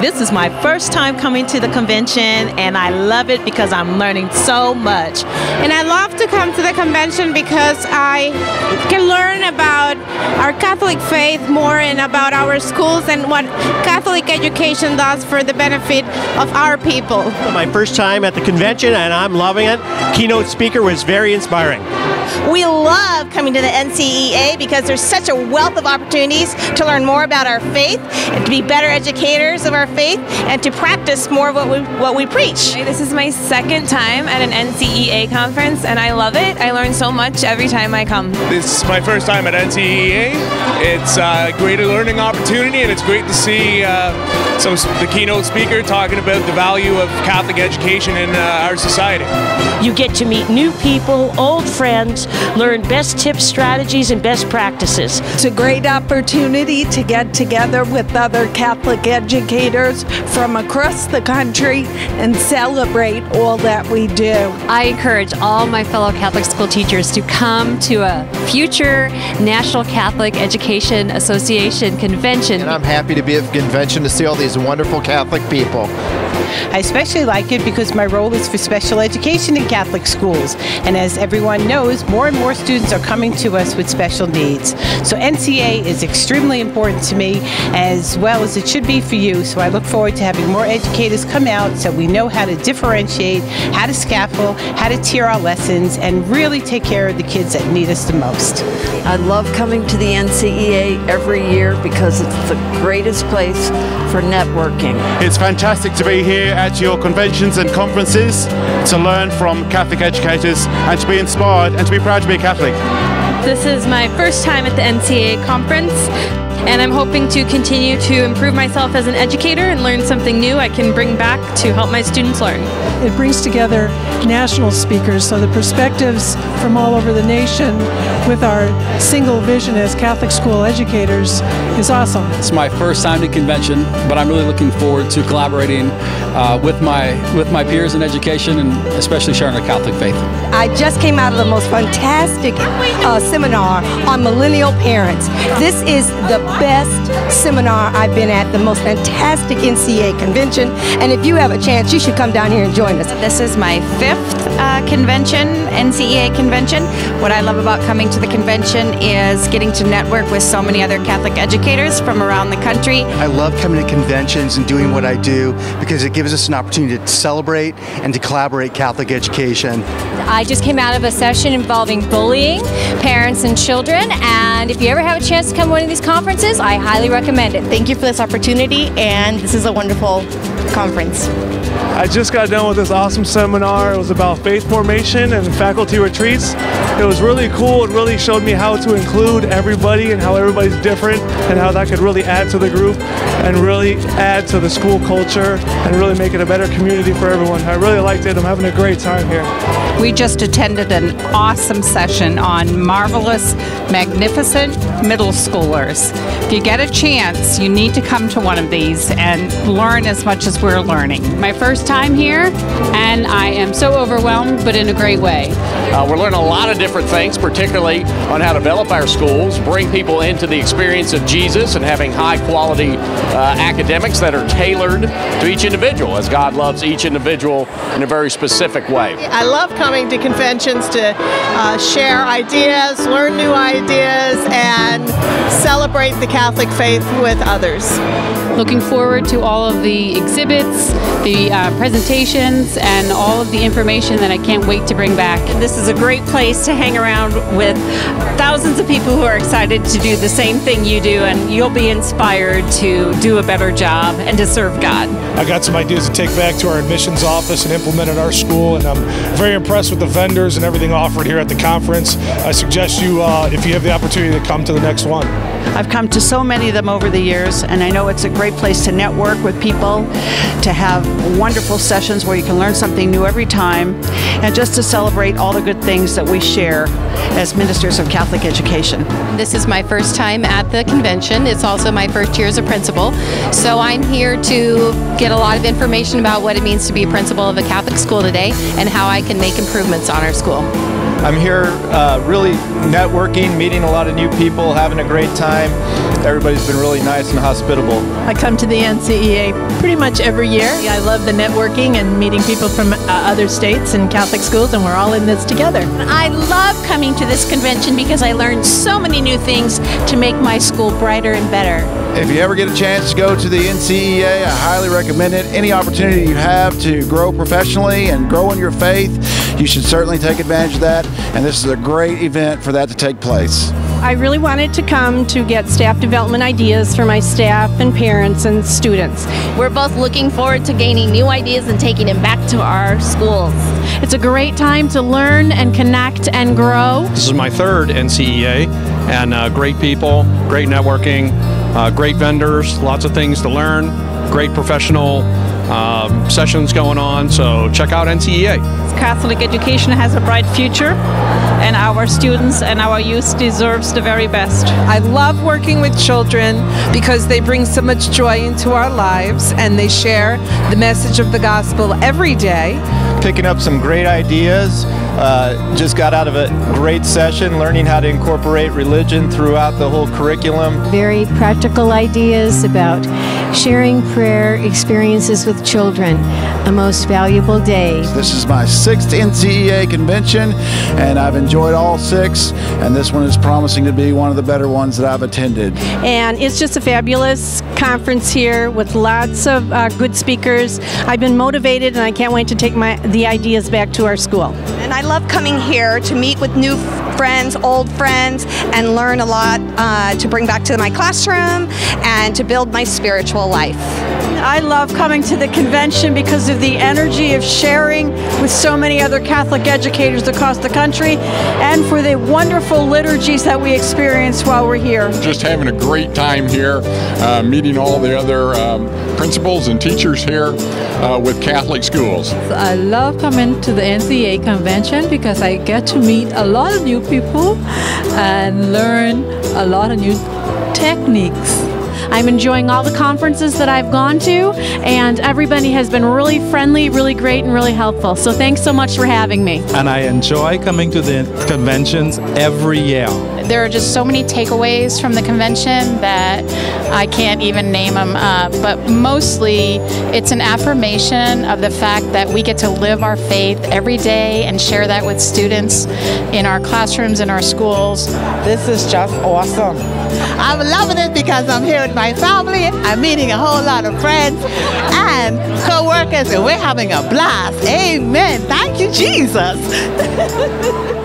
This is my first time coming to the convention, and I love it because I'm learning so much. And I love to come to the convention because I can learn about our Catholic faith more and about our schools and what Catholic education does for the benefit of our people. My first time at the convention, and I'm loving it. Keynote speaker was very inspiring. We love coming to the NCEA because there's such a wealth of opportunities to learn more about our faith, and to be better educators of our faith, and to practice more of what we what we preach. This is my second time at an NCEA conference, and I love it. I learn so much every time I come. This is my first time at NCEA. It's a great learning opportunity, and it's great to see uh, some the keynote speaker talking about the value of Catholic education in uh, our society. You get to meet new people, old friends, learn best tips, strategies, and best practices. It's a great opportunity to get together with other Catholic educators from across the country and celebrate all that we do. I encourage all my fellow Catholic school teachers to come to a future National Catholic Education Association convention. And I'm happy to be at the convention to see all these wonderful Catholic people. I especially like it because my role is for special education in Catholic schools. And as everyone knows, more and more students are coming to us with special needs. So NCEA is extremely important to me as well as it should be for you. So I look forward to having more educators come out so we know how to differentiate, how to scaffold, how to tier our lessons, and really take care of the kids that need us the most. I love coming to the NCEA every year because it's the greatest place for networking. It's fantastic to be here at your conventions and conferences to learn from Catholic educators and to be inspired and to be proud to be a Catholic. This is my first time at the NCEA conference, and I'm hoping to continue to improve myself as an educator and learn something new I can bring back to help my students learn. It brings together national speakers, so the perspectives from all over the nation with our single vision as Catholic school educators is awesome. It's my first time to convention, but I'm really looking forward to collaborating uh, with my with my peers in education and especially sharing the Catholic faith. I just came out of the most fantastic uh, seminar on millennial parents. This is the best seminar I've been at, the most fantastic NCEA convention, and if you have a chance, you should come down here and join us. This is my fifth uh, convention, NCEA convention. What I love about coming to the convention is getting to network with so many other Catholic educators from around the country. I love coming to conventions and doing what I do because it gives us an opportunity to celebrate and to collaborate Catholic education. I just came out of a session involving bullying, parents and children, and if you ever have a chance to come to one of these conferences, I highly recommend it. Thank you for this opportunity, and this is a wonderful conference. I just got done with this awesome seminar. It was about faith formation and faculty retreats. It was really cool. It really showed me how to include everybody and how everybody's different and how that could really add to the group and really add to the school culture and really make it a better community for everyone. I really liked it. I'm having a great time here. We just attended an awesome session on marvelous, magnificent middle schoolers. If you get a chance, you need to come to one of these and learn as much as we're learning. My first time here, and I am so overwhelmed, but in a great way. Uh, we're learning a lot of different things, particularly on how to develop our schools, bring people into the experience of Jesus, and having high quality uh, academics that are tailored to each individual, as God loves each individual in a very specific way. I love coming to conventions to uh, share ideas, learn new ideas, and celebrate the Catholic faith with others. Looking forward to all of the exhibits, the uh, presentations, and all of the information that I can't wait to bring back. This is a great place to hang around with thousands of people who are excited to do the same thing you do, and you'll be inspired to do a better job and to serve God. I got some ideas to take back to our admissions office and implement at our school, and I'm very impressed with the vendors and everything offered here at the conference. I suggest you, uh, if you have the opportunity, to come to the next one. I've come to so many of them over the years, and I know it's a great place to network with people, to have wonderful sessions where you can learn something new every time, and just to celebrate all the good things that we share as ministers of Catholic education. This is my first time at the convention. It's also my first year as a principal. So I'm here to get a lot of information about what it means to be a principal of a Catholic school today and how I can make improvements on our school. I'm here uh, really networking, meeting a lot of new people, having a great time. Everybody's been really nice and hospitable. I come to the NCEA pretty much every year. I love the networking and meeting people from uh, other states and Catholic schools, and we're all in this together. I love coming to this convention because I learned so many new things to make my school brighter and better. If you ever get a chance to go to the NCEA, I highly recommend it. Any opportunity you have to grow professionally and grow in your faith, you should certainly take advantage of that. And this is a great event for that to take place. I really wanted to come to get staff development ideas for my staff and parents and students. We're both looking forward to gaining new ideas and taking them back to our schools. It's a great time to learn and connect and grow. This is my third NCEA, and uh, great people, great networking, uh, great vendors, lots of things to learn, great professional um, sessions going on. So check out NCEA. Catholic education has a bright future, and our students and our youth deserves the very best. I love working with children because they bring so much joy into our lives and they share the message of the gospel every day. Picking up some great ideas. Uh, just got out of a great session learning how to incorporate religion throughout the whole curriculum. Very practical ideas about sharing prayer experiences with children. A most valuable day. This is my sixth NCEA convention, and I've enjoyed all six, and this one is promising to be one of the better ones that I've attended. And it's just a fabulous conference here with lots of uh, good speakers. I've been motivated, and I can't wait to take my the ideas back to our school. And I love coming here to meet with new friends, old friends, and learn a lot uh, to bring back to my classroom and to build my spiritual life. I love coming to the convention because of the energy of sharing with so many other Catholic educators across the country and for the wonderful liturgies that we experience while we're here. Just having a great time here, uh, meeting all the other um, principals and teachers here uh, with Catholic schools. I love coming to the NCEA convention because I get to meet a lot of new people and learn a lot of new techniques. I'm enjoying all the conferences that I've gone to, and everybody has been really friendly, really great, and really helpful. So thanks so much for having me. And I enjoy coming to the conventions every year. There are just so many takeaways from the convention that I can't even name them. Uh, but mostly, it's an affirmation of the fact that we get to live our faith every day and share that with students in our classrooms, in our schools. This is just awesome. I'm loving it because I'm here with my family. I'm meeting a whole lot of friends and co-workers, and we're having a blast. Amen. Thank you, Jesus.